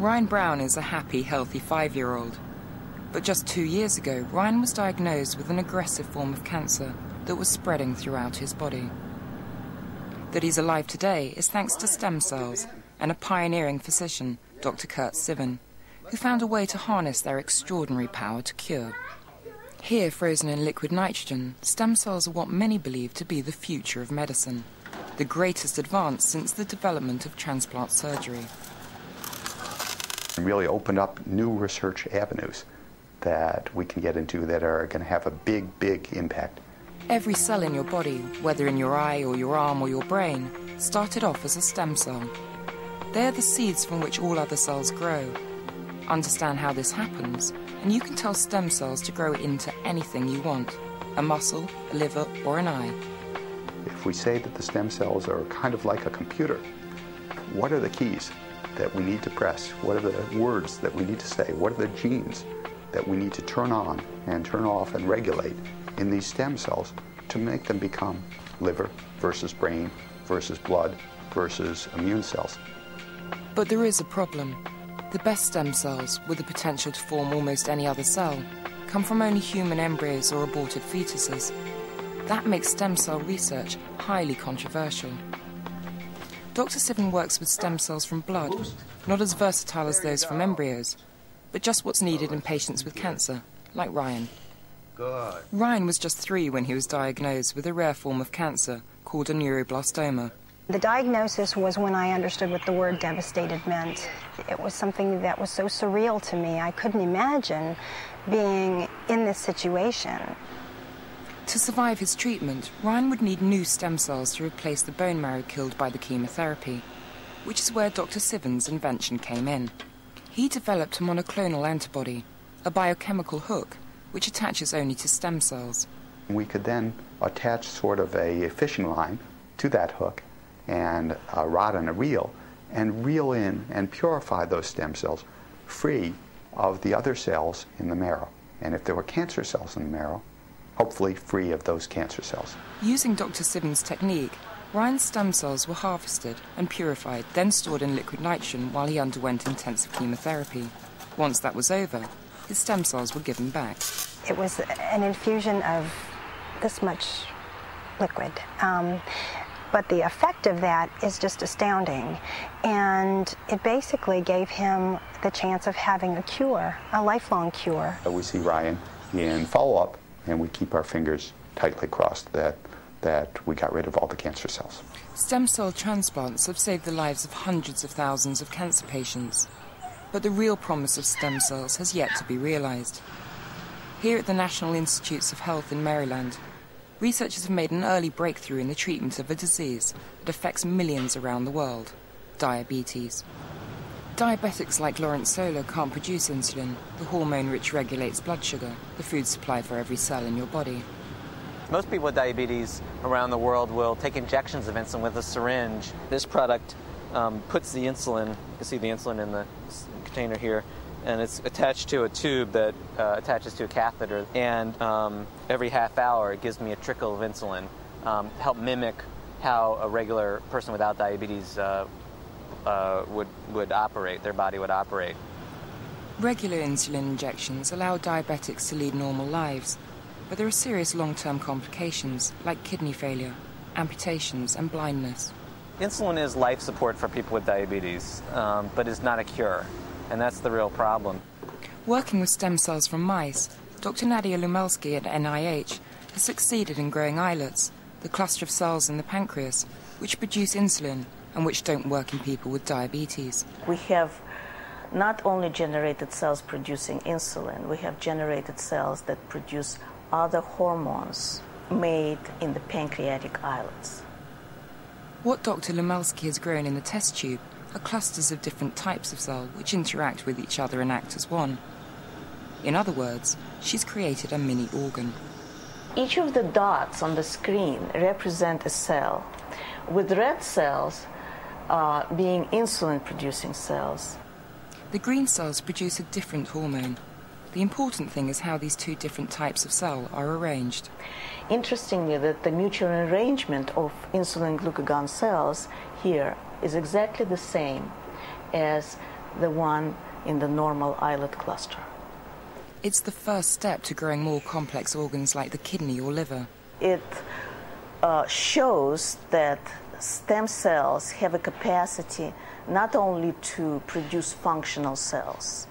Ryan Brown is a happy, healthy five year old. But just two years ago, Ryan was diagnosed with an aggressive form of cancer that was spreading throughout his body. That he's alive today is thanks to stem cells and a pioneering physician, Dr. Curt Civin, who found a way to harness their extraordinary power to cure. Here, frozen in liquid nitrogen, stem cells are what many believe to be the future of medicine, the greatest advance since the development of transplant surgery. Really opened up new research avenues that we can get into that are going to have a big, big impact. Every cell in your body, whether in your eye or your arm or your brain, started off as a stem cell. They are the seeds from which all other cells grow. Understand how this happens, and you can tell stem cells to grow into anything you want a muscle, a liver, or an eye. If we say that the stem cells are kind of like a computer, what are the keys that we need to press? What are the words that we need to say? What are the genes that we need to turn on and turn off and regulate in these stem cells to make them become liver versus brain versus blood versus immune cells? But there is a problem. The best stem cells, with the potential to form almost any other cell, come from only human embryos or aborted fetuses. That makes stem cell research highly controversial. Dr. Civin works with stem cells from blood, not as versatile as those from embryos, but just what's needed in patients with cancer, like Ryan. Ryan was just three when he was diagnosed with a rare form of cancer called a neuroblastoma. The diagnosis was when I understood what the word devastated meant. It was something that was so surreal to me. I couldn't imagine being in this situation. To survive his treatment, Ryan would need new stem cells to replace the bone marrow killed by the chemotherapy, which is where Dr. Civin's invention came in. He developed a monoclonal antibody, a biochemical hook, which attaches only to stem cells. We could then attach sort of a fishing line to that hook and a rod and a reel and reel in and purify those stem cells free of the other cells in the marrow. And if there were cancer cells in the marrow, hopefully free of those cancer cells. Using Dr. Civin's technique, Ryan's stem cells were harvested and purified, then stored in liquid nitrogen while he underwent intensive chemotherapy. Once that was over, his stem cells were given back. It was an infusion of this much liquid. Um, but the effect of that is just astounding. And it basically gave him the chance of having a cure, a lifelong cure. We see Ryan in follow up, and we keep our fingers tightly crossed that, that we got rid of all the cancer cells. Stem cell transplants have saved the lives of hundreds of thousands of cancer patients. But the real promise of stem cells has yet to be realized. Here at the National Institutes of Health in Maryland, researchers have made an early breakthrough in the treatment of a disease that affects millions around the world diabetes. Diabetics like Lawrence Solar can't produce insulin, the hormone which regulates blood sugar, the food supply for every cell in your body. Most people with diabetes around the world will take injections of insulin with a syringe. This product um, puts the insulin, you can see the insulin in the container here, and it's attached to a tube that uh, attaches to a catheter. And um, every half hour, it gives me a trickle of insulin um, to help mimic how a regular person without diabetes uh, uh, would, would operate, their body would operate. Regular insulin injections allow diabetics to lead normal lives, but there are serious long term complications like kidney failure, amputations, and blindness. Insulin is life support for people with diabetes, um, but is not a cure, and that's the real problem. Working with stem cells from mice, Dr. Nadia Lumelsky at NIH has succeeded in growing islets, the cluster of cells in the pancreas, which produce insulin and which don't work in people with diabetes. We have not only generated cells producing insulin, we have generated cells that produce other hormones made in the pancreatic islets. What Dr. Lumelsky has grown in the test tube are clusters of different types of cell which interact with each other and act as one. In other words, she's created a mini organ. Each of the dots on the screen represent a cell, with red cells uh, being insulin producing cells. The green cells produce a different hormone. The important thing is how these two different types of cell are arranged. Interestingly, that the mutual arrangement of insulin glucagon cells here is exactly the same as the one in the normal islet cluster. It's the first step to growing more complex organs like the kidney or liver. It uh, shows that stem cells have a capacity not only to produce functional cells,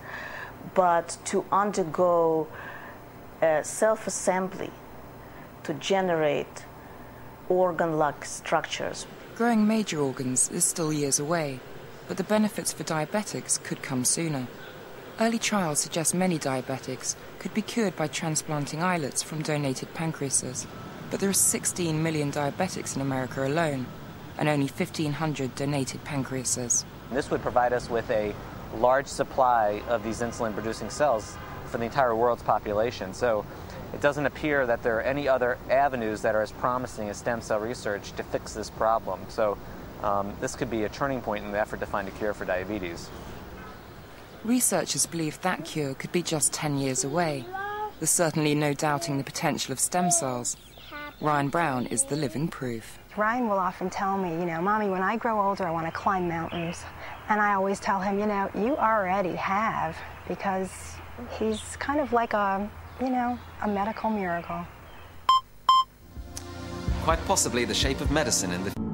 but to undergo self assembly to generate organ like structures. Growing major organs is still years away, but the benefits for diabetics could come sooner. Early trials suggest many diabetics could be cured by transplanting islets from donated pancreases. But there are 16 million diabetics in America alone, and only 1,500 donated pancreases. This would provide us with a large supply of these insulin producing cells for the entire world's population. So it doesn't appear that there are any other avenues that are as promising as stem cell research to fix this problem. So um, this could be a turning point in the effort to find a cure for diabetes. Researchers believe that cure could be just 10 years away. There's certainly no doubting the potential of stem cells. Ryan Brown is the living proof. Ryan will often tell me, you know, Mommy, when I grow older, I want to climb mountains. And I always tell him, you know, you already have, because he's kind of like a, you know, a medical miracle. Quite possibly the shape of medicine in the